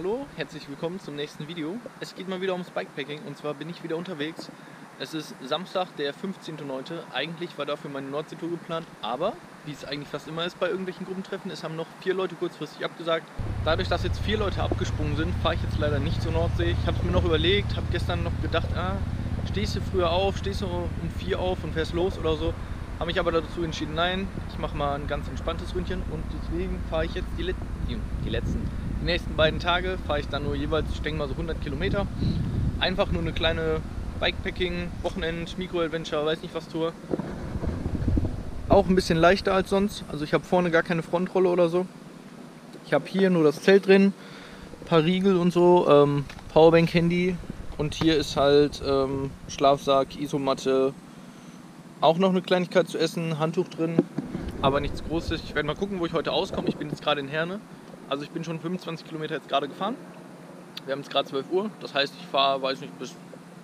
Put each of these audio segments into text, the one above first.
Hallo, herzlich willkommen zum nächsten Video. Es geht mal wieder ums Bikepacking und zwar bin ich wieder unterwegs. Es ist Samstag, der 15.09. Eigentlich war dafür meine Nordseetour geplant, aber wie es eigentlich fast immer ist bei irgendwelchen Gruppentreffen, es haben noch vier Leute kurzfristig abgesagt. Dadurch, dass jetzt vier Leute abgesprungen sind, fahre ich jetzt leider nicht zur Nordsee. Ich habe es mir noch überlegt, habe gestern noch gedacht, ah, stehst du früher auf, stehst du um vier auf und fährst los oder so. Habe mich aber dazu entschieden, nein, ich mache mal ein ganz entspanntes Ründchen und deswegen fahre ich jetzt die, Let die letzten die nächsten beiden Tage fahre ich dann nur jeweils, ich denke mal so 100 Kilometer. Einfach nur eine kleine Bikepacking, Wochenend, Mikro-Adventure, weiß nicht was Tour. Auch ein bisschen leichter als sonst. Also ich habe vorne gar keine Frontrolle oder so. Ich habe hier nur das Zelt drin, ein paar Riegel und so, ähm, Powerbank, Handy und hier ist halt ähm, Schlafsack, Isomatte, auch noch eine Kleinigkeit zu essen, Handtuch drin, aber nichts Großes. Ich werde mal gucken, wo ich heute auskomme. Ich bin jetzt gerade in Herne. Also ich bin schon 25 Kilometer jetzt gerade gefahren. Wir haben es gerade 12 Uhr. Das heißt, ich fahre, weiß nicht, bis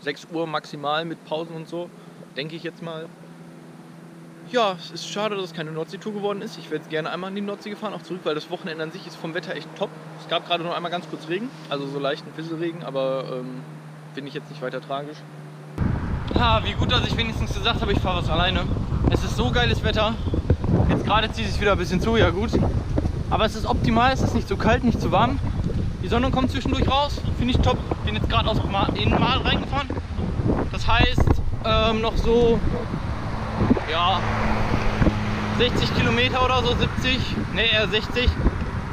6 Uhr maximal mit Pausen und so. Denke ich jetzt mal. Ja, es ist schade, dass es keine Nordsee-Tour geworden ist. Ich wäre jetzt gerne einmal in die Nordsee gefahren, auch zurück, weil das Wochenende an sich ist vom Wetter echt top. Es gab gerade noch einmal ganz kurz Regen, also so leichten Fisselregen, aber ähm, finde ich jetzt nicht weiter tragisch. Ha, wie gut, dass ich wenigstens gesagt habe, ich fahre was alleine. Es ist so geiles Wetter. Jetzt gerade zieht es wieder ein bisschen zu, ja gut. Aber es ist optimal, es ist nicht zu kalt, nicht zu warm. Die Sonne kommt zwischendurch raus, finde ich top. Bin jetzt gerade aus in Mal reingefahren. Das heißt, ähm, noch so, ja, 60 Kilometer oder so, 70, ne, eher 60.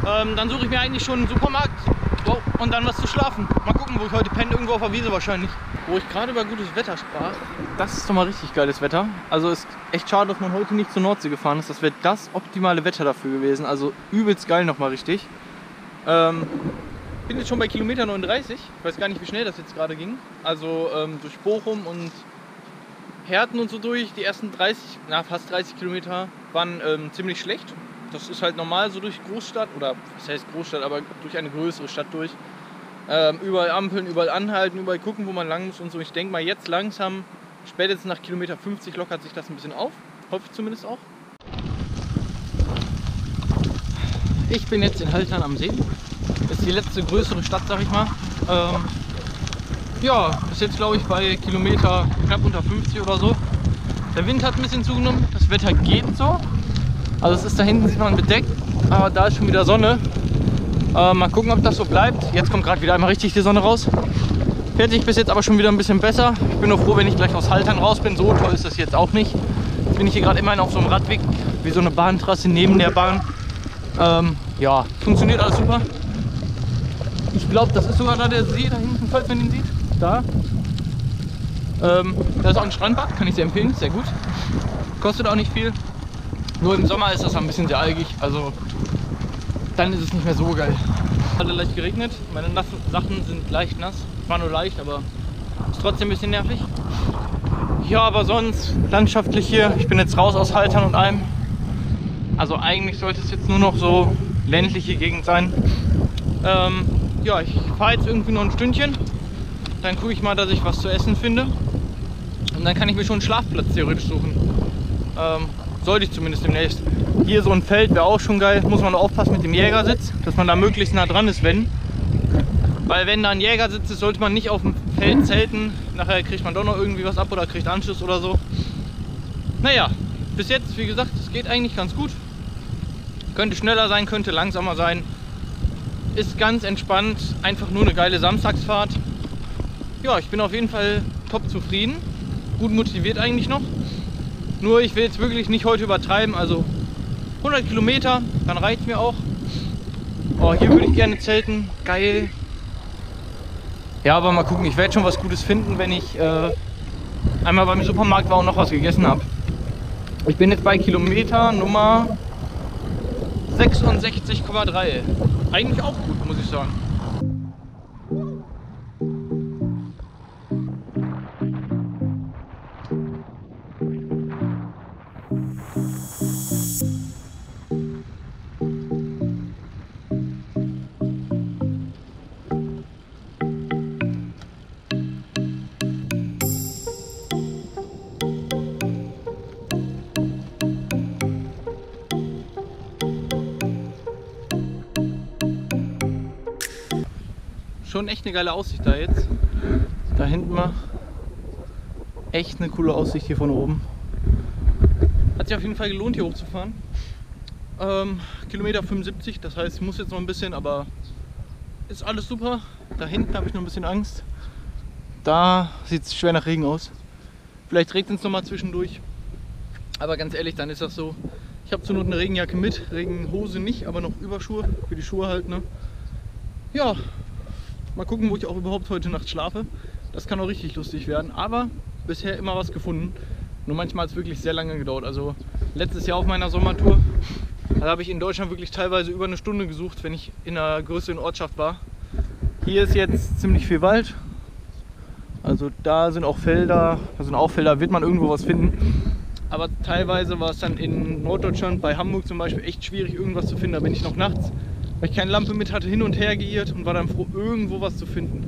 Ähm, dann suche ich mir eigentlich schon einen Supermarkt oh, und dann was zu schlafen. Mal gucken, wo ich heute penne, irgendwo auf der Wiese wahrscheinlich. Wo ich gerade über gutes Wetter sprach, das ist doch mal richtig geiles Wetter. Also ist echt schade, dass man heute nicht zur Nordsee gefahren ist. Das wäre das optimale Wetter dafür gewesen. Also übelst geil nochmal richtig. Ähm, bin jetzt schon bei Kilometer 39. Ich weiß gar nicht, wie schnell das jetzt gerade ging. Also ähm, durch Bochum und Herten und so durch. Die ersten 30, na fast 30 Kilometer waren ähm, ziemlich schlecht. Das ist halt normal so durch Großstadt oder was heißt Großstadt, aber durch eine größere Stadt durch. Ähm, überall Ampeln, überall anhalten, überall gucken, wo man lang muss und so. Ich denke mal, jetzt langsam, spätestens nach Kilometer 50 lockert sich das ein bisschen auf. Hoffe ich zumindest auch. Ich bin jetzt in Haltern am See. Das ist die letzte größere Stadt, sag ich mal. Ähm, ja, ist jetzt glaube ich bei Kilometer knapp unter 50 oder so. Der Wind hat ein bisschen zugenommen, das Wetter geht so. Also es ist da hinten sieht man bedeckt, aber da ist schon wieder Sonne. Äh, mal gucken, ob das so bleibt. Jetzt kommt gerade wieder einmal richtig die Sonne raus. Fährt sich bis jetzt aber schon wieder ein bisschen besser. Ich bin nur froh, wenn ich gleich aus Haltern raus bin. So toll ist das jetzt auch nicht. Jetzt bin ich hier gerade immerhin auf so einem Radweg, wie so eine Bahntrasse neben der Bahn. Ähm, ja, funktioniert alles super. Ich glaube, das ist sogar da der See da hinten, falls man ihn sieht. Da. Ähm, da ist auch ein Strandbad, kann ich sehr empfehlen, sehr gut. Kostet auch nicht viel. Nur im Sommer ist das ein bisschen sehr algig, also dann ist es nicht mehr so geil. Hat leicht geregnet, meine nassen Sachen sind leicht nass. War nur leicht, aber ist trotzdem ein bisschen nervig. Ja, aber sonst landschaftlich hier. Ich bin jetzt raus aus Haltern und allem. Also eigentlich sollte es jetzt nur noch so ländliche Gegend sein. Ähm, ja, ich fahre jetzt irgendwie noch ein Stündchen. Dann gucke ich mal, dass ich was zu essen finde. Und dann kann ich mir schon einen Schlafplatz theoretisch suchen. Ähm, sollte ich zumindest demnächst. Hier so ein Feld wäre auch schon geil. Muss man aufpassen mit dem Jägersitz, dass man da möglichst nah dran ist, wenn. Weil wenn da ein Jägersitz ist, sollte man nicht auf dem Feld zelten. Nachher kriegt man doch noch irgendwie was ab oder kriegt Anschluss oder so. Naja, bis jetzt, wie gesagt, es geht eigentlich ganz gut. Könnte schneller sein, könnte langsamer sein. Ist ganz entspannt, einfach nur eine geile Samstagsfahrt. Ja, ich bin auf jeden Fall top zufrieden. Gut motiviert eigentlich noch. Nur ich will jetzt wirklich nicht heute übertreiben, also 100 Kilometer, dann reicht mir auch. Oh, hier würde ich gerne zelten, geil. Ja, aber mal gucken, ich werde schon was Gutes finden, wenn ich äh, einmal beim Supermarkt war und noch was gegessen habe. Ich bin jetzt bei Kilometer Nummer 66,3. Eigentlich auch gut, muss ich sagen. Schon echt eine geile Aussicht da jetzt. Da hinten mal. Echt eine coole Aussicht hier von oben. Hat sich auf jeden Fall gelohnt hier hochzufahren. Ähm, Kilometer 75, das heißt ich muss jetzt noch ein bisschen, aber ist alles super. Da hinten habe ich noch ein bisschen Angst. Da sieht es schwer nach Regen aus. Vielleicht regnet es noch mal zwischendurch. Aber ganz ehrlich, dann ist das so. Ich habe zur Not eine Regenjacke mit, Regenhose nicht, aber noch Überschuhe für die Schuhe halt. Ne? Ja, mal gucken, wo ich auch überhaupt heute Nacht schlafe. Das kann auch richtig lustig werden. Aber bisher immer was gefunden. Nur manchmal hat es wirklich sehr lange gedauert. Also letztes Jahr auf meiner Sommertour, da habe ich in Deutschland wirklich teilweise über eine Stunde gesucht, wenn ich in einer größeren Ortschaft war. Hier ist jetzt ziemlich viel Wald. Also da sind auch Felder, da sind auch Felder, wird man irgendwo was finden. Aber teilweise war es dann in Norddeutschland, bei Hamburg zum Beispiel, echt schwierig irgendwas zu finden. Da bin ich noch nachts, weil ich keine Lampe mit hatte, hin und her geirrt und war dann froh, irgendwo was zu finden.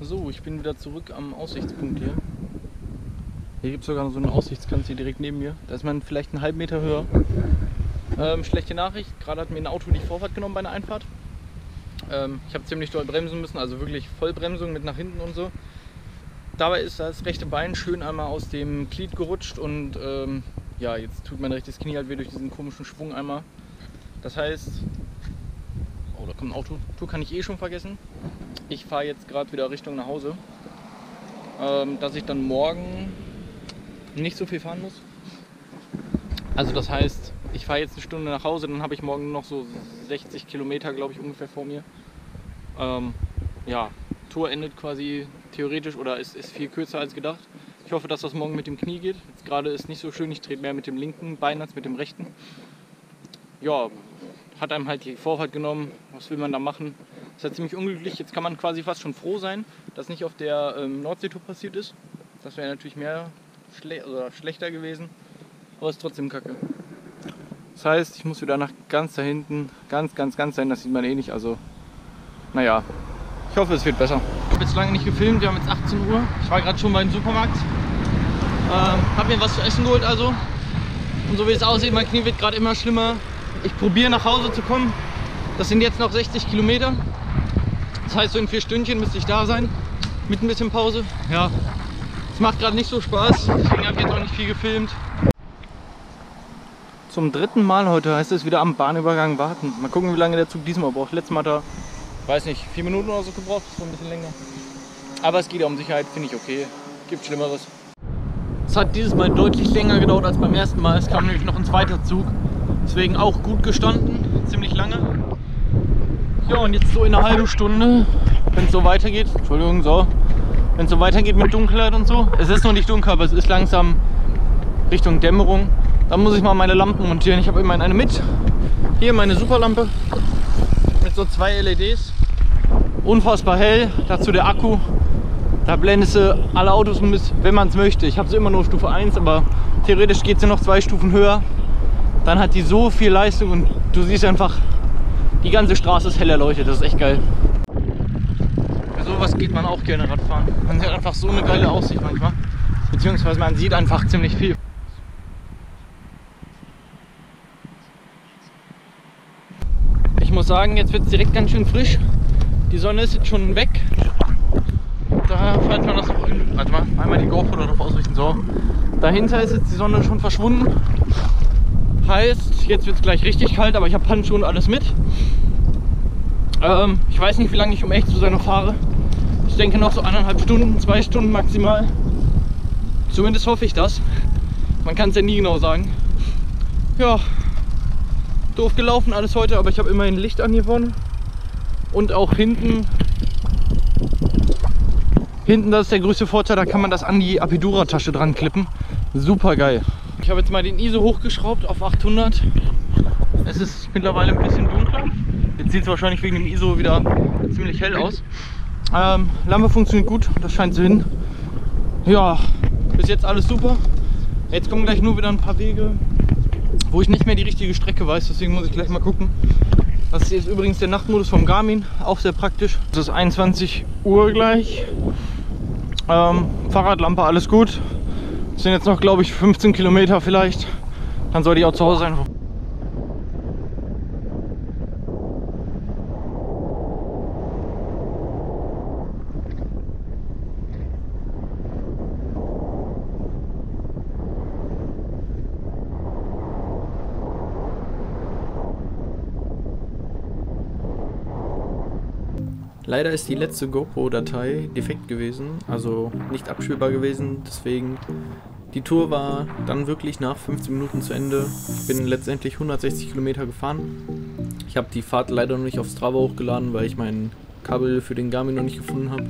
So, ich bin wieder zurück am Aussichtspunkt hier. Hier gibt es sogar so eine Aussichtskanzel direkt neben mir. Da ist man vielleicht einen halben Meter höher. Ähm, schlechte Nachricht, gerade hat mir ein Auto die Vorfahrt genommen bei einer Einfahrt. Ähm, ich habe ziemlich doll bremsen müssen, also wirklich Vollbremsung mit nach hinten und so. Dabei ist das rechte Bein schön einmal aus dem Glied gerutscht und ähm, ja, jetzt tut mein rechtes Knie halt wieder durch diesen komischen Schwung einmal. Das heißt, oh, da kommt ein Auto, Tour kann ich eh schon vergessen. Ich fahre jetzt gerade wieder Richtung nach Hause, ähm, dass ich dann morgen nicht so viel fahren muss. Also das heißt, ich fahre jetzt eine Stunde nach Hause, dann habe ich morgen noch so 60 Kilometer, glaube ich, ungefähr vor mir. Ähm, ja, Tour endet quasi theoretisch oder ist, ist viel kürzer als gedacht. Ich hoffe, dass das morgen mit dem Knie geht. Jetzt gerade ist nicht so schön, ich trete mehr mit dem linken Bein als mit dem rechten. Ja, hat einem halt die Vorfahrt genommen. Was will man da machen? Ist halt ziemlich unglücklich. Jetzt kann man quasi fast schon froh sein, dass nicht auf der ähm, Nordseetour passiert ist. Das wäre natürlich mehr schle oder schlechter gewesen. Aber ist trotzdem kacke. Das heißt, ich muss wieder nach ganz da hinten, ganz, ganz, ganz dahin, das sieht man eh nicht. Also, naja, ich hoffe, es wird besser. Ich habe jetzt lange nicht gefilmt, wir haben jetzt 18 Uhr. Ich war gerade schon beim Supermarkt. Ähm, habe mir was zu essen geholt also. Und so wie es aussieht, mein Knie wird gerade immer schlimmer. Ich probiere nach Hause zu kommen. Das sind jetzt noch 60 Kilometer. Das heißt, so in vier Stündchen müsste ich da sein. Mit ein bisschen Pause. Ja, es macht gerade nicht so Spaß. Deswegen habe ich jetzt auch nicht viel gefilmt. Zum dritten Mal heute heißt es wieder am Bahnübergang warten. Mal gucken, wie lange der Zug diesmal braucht. Letztes Mal er, weiß nicht, vier Minuten oder so gebraucht. Das war ein bisschen länger. Aber es geht ja um Sicherheit, finde ich okay. Gibt Schlimmeres. Es hat dieses Mal deutlich länger gedauert als beim ersten Mal. Es kam nämlich noch ein zweiter Zug. Deswegen auch gut gestanden, ziemlich lange. Ja, und jetzt so in einer halben Stunde, wenn es so weitergeht, Entschuldigung, so, wenn es so weitergeht mit Dunkelheit und so. Es ist noch nicht dunkel, aber es ist langsam Richtung Dämmerung. Dann muss ich mal meine Lampen montieren. Ich habe immerhin eine mit. Hier meine Superlampe mit so zwei LEDs. Unfassbar hell. Dazu der Akku. Da blendest du alle Autos wenn man es möchte. Ich habe sie immer nur Stufe 1, aber theoretisch geht sie noch zwei Stufen höher. Dann hat die so viel Leistung und du siehst einfach, die ganze Straße ist hell erleuchtet. Das ist echt geil. Für sowas geht man auch gerne Radfahren. Man sieht einfach so eine geile Aussicht manchmal. Beziehungsweise man sieht einfach ziemlich viel. muss sagen, jetzt wird es direkt ganz schön frisch. Die Sonne ist jetzt schon weg. Da fällt man das noch in. Warte mal, einmal die GoPro darauf ausrichten. So. Dahinter ist jetzt die Sonne schon verschwunden. Heißt, jetzt wird es gleich richtig kalt, aber ich habe Handschuhe und alles mit. Ähm, ich weiß nicht, wie lange ich um echt zu sein noch fahre. Ich denke noch so eineinhalb Stunden, zwei Stunden maximal. Zumindest hoffe ich das. Man kann es ja nie genau sagen. Ja, doof gelaufen alles heute, aber ich habe immerhin Licht an hier vorne. Und auch hinten. Hinten, das ist der größte Vorteil, da kann man das an die Apidura-Tasche dran klippen. Super geil. Ich habe jetzt mal den ISO hochgeschraubt auf 800. Es ist mittlerweile ein bisschen dunkler. Jetzt sieht es wahrscheinlich wegen dem ISO wieder ziemlich hell aus. Ähm, Lampe funktioniert gut, das scheint so hin. Ja, bis jetzt alles super. Jetzt kommen gleich nur wieder ein paar Wege, wo ich nicht mehr die richtige Strecke weiß. Deswegen muss ich gleich mal gucken. Das ist übrigens der Nachtmodus vom Garmin, auch sehr praktisch. Es ist 21 Uhr gleich. Ähm, Fahrradlampe, alles gut. Sind jetzt noch, glaube ich, 15 Kilometer vielleicht. Dann sollte ich auch zu Hause sein. Leider ist die letzte GoPro-Datei defekt gewesen, also nicht abspielbar gewesen, deswegen die Tour war dann wirklich nach 15 Minuten zu Ende. Ich bin letztendlich 160 Kilometer gefahren. Ich habe die Fahrt leider noch nicht auf Strava hochgeladen, weil ich mein Kabel für den Garmin noch nicht gefunden habe.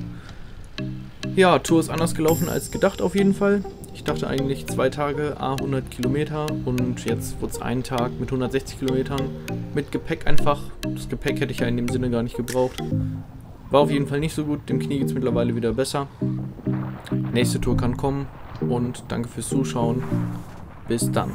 Ja, Tour ist anders gelaufen als gedacht auf jeden Fall. Ich dachte eigentlich zwei Tage, a 100 Kilometer und jetzt wurde es ein Tag mit 160 Kilometern. Mit Gepäck einfach. Das Gepäck hätte ich ja in dem Sinne gar nicht gebraucht. War auf jeden Fall nicht so gut, dem Knie geht es mittlerweile wieder besser. Nächste Tour kann kommen und danke fürs Zuschauen. Bis dann.